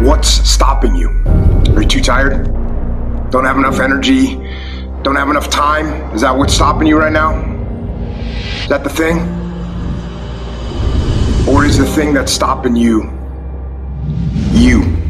What's stopping you? Are you too tired? Don't have enough energy? Don't have enough time? Is that what's stopping you right now? Is that the thing? Or is the thing that's stopping you you?